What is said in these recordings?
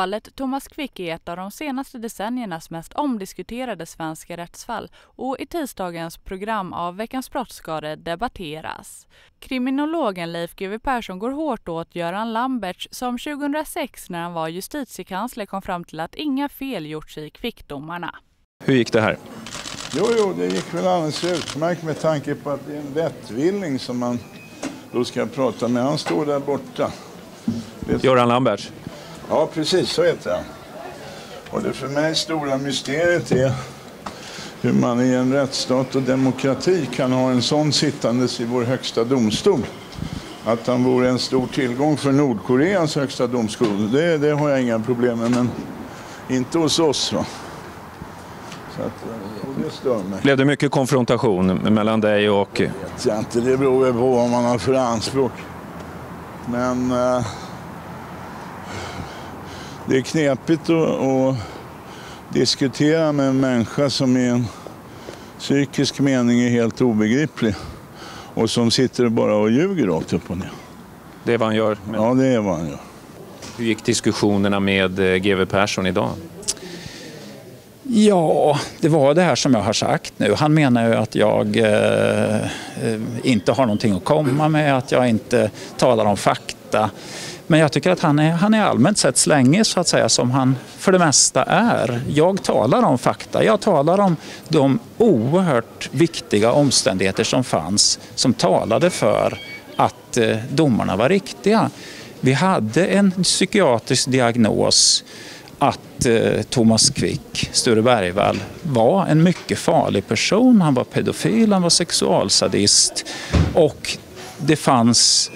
Fallet Thomas Quick är ett av de senaste decenniernas mest omdiskuterade svenska rättsfall och i tisdagens program av Veckans brottsskade debatteras. Kriminologen Leif GW Persson går hårt åt Göran Lamberts som 2006 när han var justitiekansler kom fram till att inga fel gjorts i Quick-domarna. Hur gick det här? Jo, jo, det gick väl alldeles utmärkt med tanke på att det är en vettvilling som man då ska prata med. Han står där borta. Göran Lamberts? Ja, precis så heter han. Och det för mig stora mysteriet är hur man i en rättsstat och demokrati kan ha en sån sittandes i vår högsta domstol. Att han vore en stor tillgång för Nordkoreas högsta domstol, det, det har jag inga problem med. Men inte hos oss. Va? Så att, det stör mig. Blev det mycket konfrontation mellan dig och... vet jag inte, det beror väl på vad man har för anspråk. Men eh, det är knepigt att, att diskutera med en människa som i en psykisk mening är helt obegriplig och som sitter bara och ljuger rakt upp och ner. Det är vad han gör? Men... Ja, det är vad han gör. Hur gick diskussionerna med eh, GW Persson idag? Ja, det var det här som jag har sagt nu. Han menar ju att jag eh, eh, inte har någonting att komma med, att jag inte talar om fakta. Men jag tycker att han är, han är allmänt sett slängig så att säga som han för det mesta är. Jag talar om fakta. Jag talar om de oerhört viktiga omständigheter som fanns som talade för att eh, domarna var riktiga. Vi hade en psykiatrisk diagnos att eh, Thomas Quick, Sture Bergvall, var en mycket farlig person. Han var pedofil, han var sexualsadist och det fanns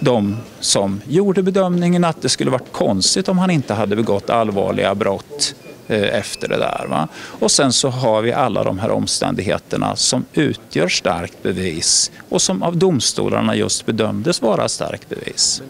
de som gjorde bedömningen att det skulle varit konstigt om han inte hade begått allvarliga brott eh, efter det där. Va? Och sen så har vi alla de här omständigheterna som utgör starkt bevis och som av domstolarna just bedömdes vara starkt bevis.